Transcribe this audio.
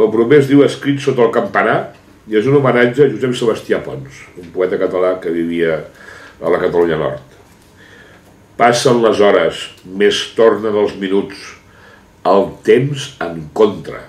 El bromer es diu Escrit sota el campanar i és un homenatge a Josep Sebastià Pons, un poeta català que vivia a la Catalunya Nord. Passen les hores, més tornen els minuts, el temps en contra.